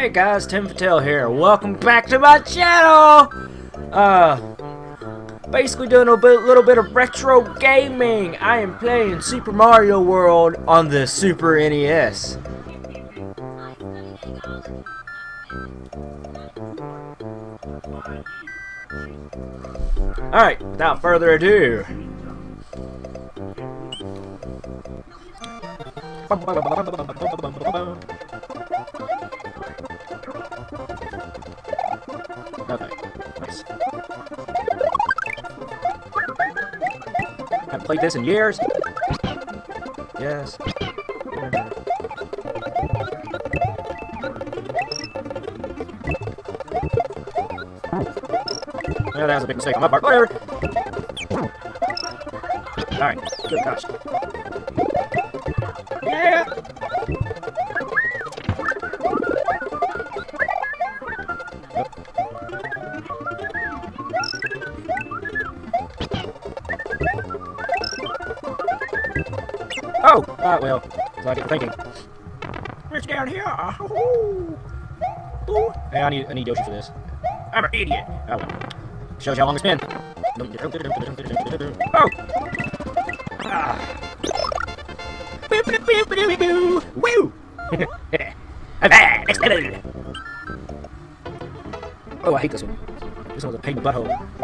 Hey guys, Tim Fatale here. Welcome back to my channel! Uh, basically doing a bit, little bit of retro gaming. I am playing Super Mario World on the Super NES. Alright, without further ado. played this in years. Yes. Yeah, that was a big mistake on my part. Whatever. Alright, good gosh. Yeah! Oh! Ah, well, so I get thinking. It's down here! Ooh. Ooh. Hey, I need, I need Yoshi for this. I'm an idiot! Oh well. Shows you how long it's been. Oh! Ah. Woo! Next level! Oh, I hate this one. This one's a pain in the butthole.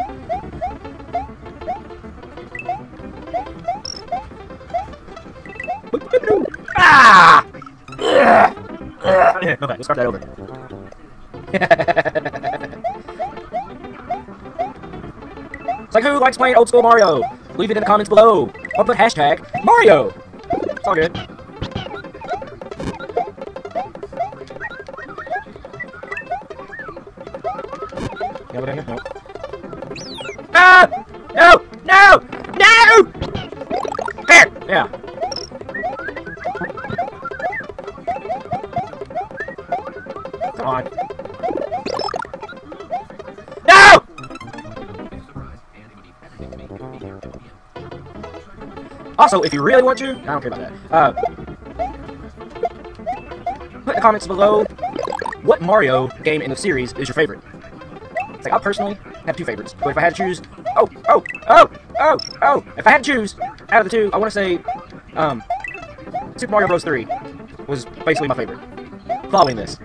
Okay, let's start that over. it's like who likes playing old school Mario? Leave it in the comments below. Or put hashtag Mario. It's all good. Yeah, here? No. Come on. No! Also, if you really want to, I don't care about that. Uh, put in the comments below what Mario game in the series is your favorite. It's like I personally have two favorites, but if I had to choose, oh, oh, oh, oh, oh, if I had to choose out of the two, I want to say, um, Super Mario Bros. 3 was basically my favorite. Following this.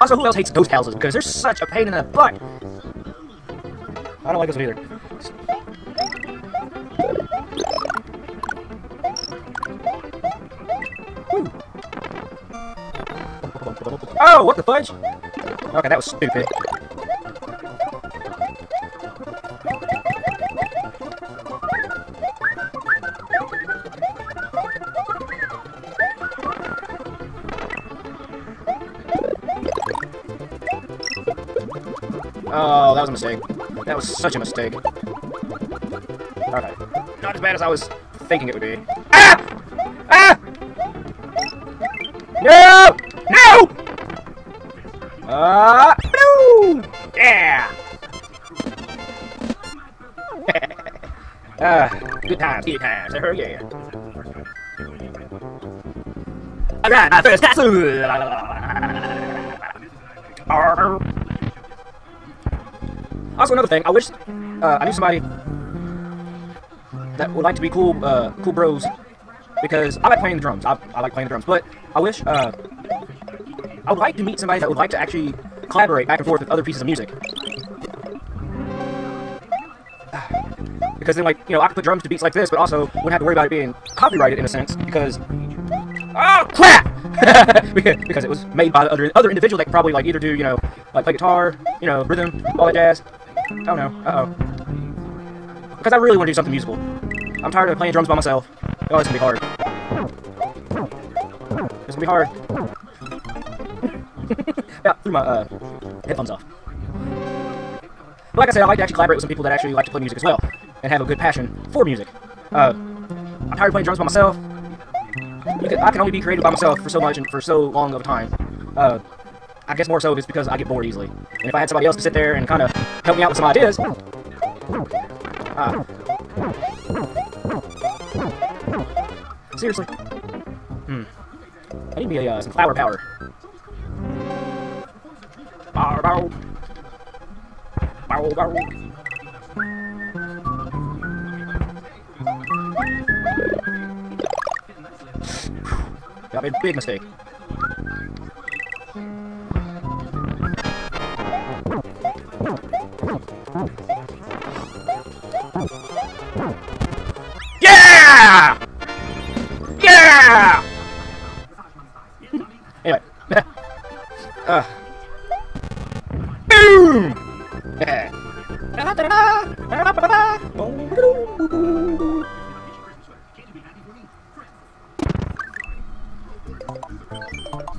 Also, who else hates ghost houses? Because they're such a pain in the butt. I don't like this one either. Oh, what the fudge? Okay, that was stupid. Was a mistake. That was such a mistake. Okay. Not as bad as I was thinking it would be. Ah! Ah! No! No! Ah! Uh, no! Yeah! ah, uh, good times, good times. Oh, yeah. Alright, my first castle! Also, another thing, I wish uh, I knew somebody that would like to be cool, uh, cool bros, because I like playing the drums. I, I like playing the drums, but I wish uh, I would like to meet somebody that would like to actually collaborate back and forth with other pieces of music. Because then, like, you know, I could put drums to beats like this, but also wouldn't have to worry about it being copyrighted in a sense, because... Oh, crap! because it was made by other other individual that could probably, like, either do, you know, like, play guitar, you know, rhythm, all that jazz. Oh, no. Uh-oh. Because I really want to do something musical. I'm tired of playing drums by myself. Oh, it's gonna be hard. It's gonna be hard. yeah, threw my, uh, headphones off. But like I said, I like to actually collaborate with some people that actually like to play music as well, and have a good passion for music. Uh, I'm tired of playing drums by myself. I can only be creative by myself for so much and for so long of a time. Uh, I guess more so just because I get bored easily. And if I had somebody else to sit there and kind of help me out with some ideas... Uh, Seriously. Hmm. I need me uh, some flower power. Bow, bow. Bow, bow. A big mistake. Boom!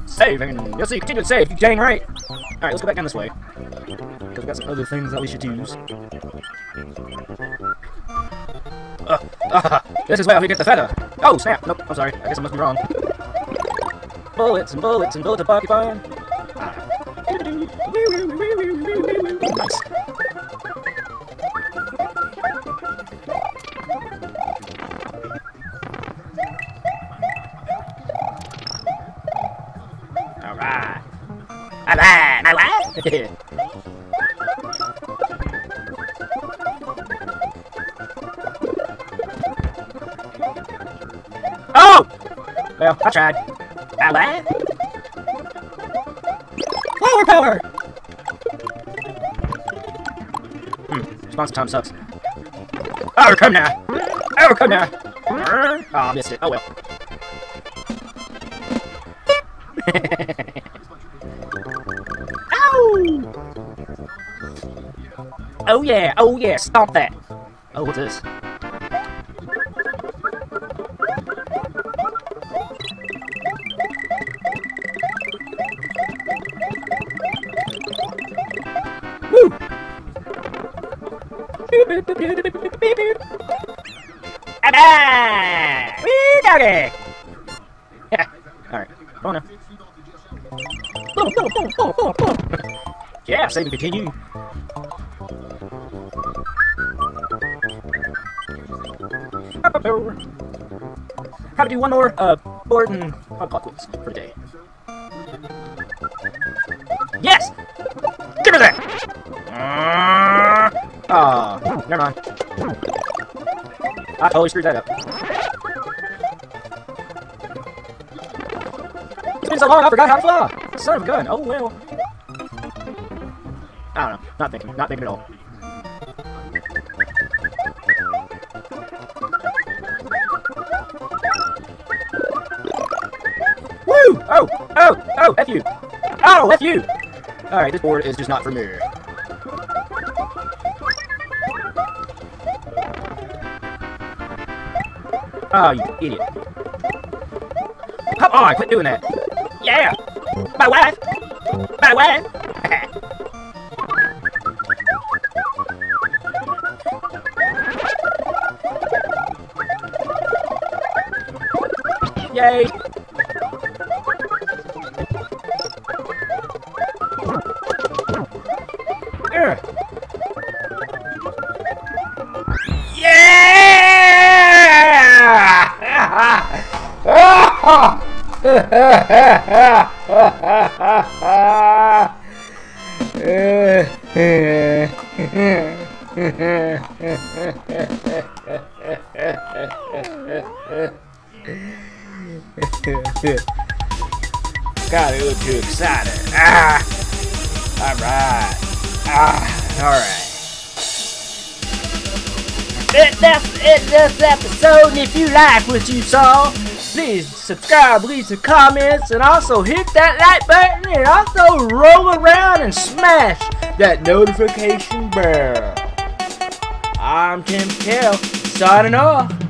Saving! You'll see, continue to save, you dang right! Alright, let's go back down this way. Because we got some other things that we should use. Uh, uh, this is where we get the feather! Oh, snap! Nope, I'm sorry. I guess I must be wrong. Bullets and bullets and bullets of Pokemon! Nice. Alright. Alright, alright! oh! Well, I tried. Flower power! Hmm, response time sucks. Oh, come now! Oh, come now! Oh, I missed it. Oh well. Ow! Oh yeah, oh yeah, Stop that. Oh, what's this? Beep. Ah! Wee doggy! Yeah. Alright, go on. Boom, boom, boom, boom, boom, boom. Yeah, save and continue. To do one more uh, board and uh, plot for the day. Yes! Give me that! Never mind. I totally screwed that up. It's been so long, I forgot how to fly! Son of a gun, oh well. I don't know, not thinking, not thinking at all. Woo! Oh! Oh! Oh! F you! Oh! F you! Alright, this board is just not for me. Oh, you idiot. Come on, quit doing that. Yeah! My wife! My wife! Yay! Got a little too excited. Ah! Alright. Ah, alright. It, that's it this episode. And if you like what you saw, please subscribe, leave some comments, and also hit that like button and also roll around and smash that notification bell. I'm Tim Kell, signing off.